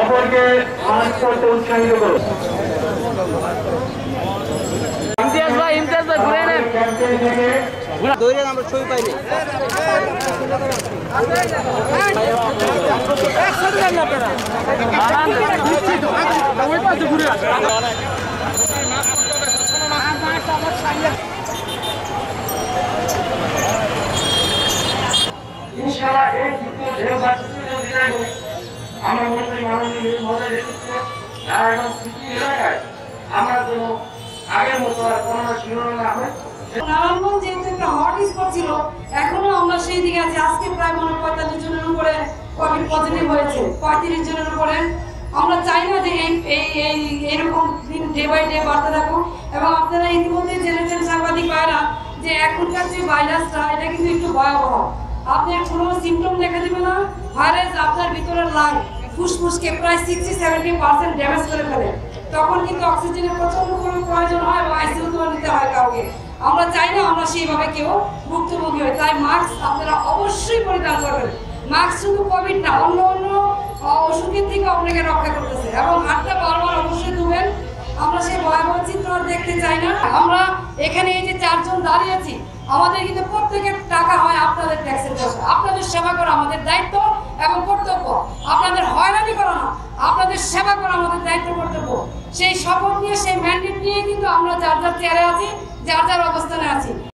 অপরকে মাস্ক করতে উৎসাহিত করুন। ইমতিয়াজ ভাই ইমতিয়াজ ভাই ঘুরে নেন। দৌড়ে আমরা ছবি পাইনি। ইনশাআল্লাহ আমরা চাই না যে এই দিন ডে বাই ডে বাড়তে থাকুক। এবং আপনারা ইতিমধ্যে জেনেছেন সাংবাদিক ভাইরা যে এখনকার যে ভাইরাসটা, এটা কিন্তু একটু ভয়াবহ। আপনার কোনো সিমটম দেখা দেবে না। ভাইরাস আপনার ভিতরের লাং ফুসফুসকে প্রায় সিক্সটি সেভেন্টি পার্সেন্ট ড্যামেজ করে ফেলে। তখন কিন্তু অক্সিজেনের প্রচণ্ড কোনো প্রয়োজন হয় এবং আইসিইউ নিতে হয় কাউকে। আমরা চাই না আমরা সেইভাবে কেউ ভুক্তভোগী হই। তাই মাস্ক আপনারা অবশ্যই পরিধান করবেন। মাস্ক শুধু কোভিড না, অন্য অন্য অসুখের থেকে আপনাকে রক্ষা করতেছে। এবং হাতটা বারবার অবশ্যই ধুবেন। আমরা সেই ভয়াবহ চিত্র দেখতে চাই না। আমরা এখানে এই যে চারজন দাঁড়িয়ে আছি, আমাদের কিন্তু প্রত্যেকের টাকা হয় আপনাদের ট্যাক্সের পয়সা আপনাদের সেবা করা আমাদের দায়িত্ব এবং কর্তব্য আপনাদের হয়রানি করা না আপনাদের সেবা করা আমাদের দায়িত্ব কর্তব্য সেই শপথ নিয়ে, সেই ম্যান্ডেট নিয়ে কিন্তু আমরা যার যার চেয়ারে আছি, যার যার অবস্থানে আছি।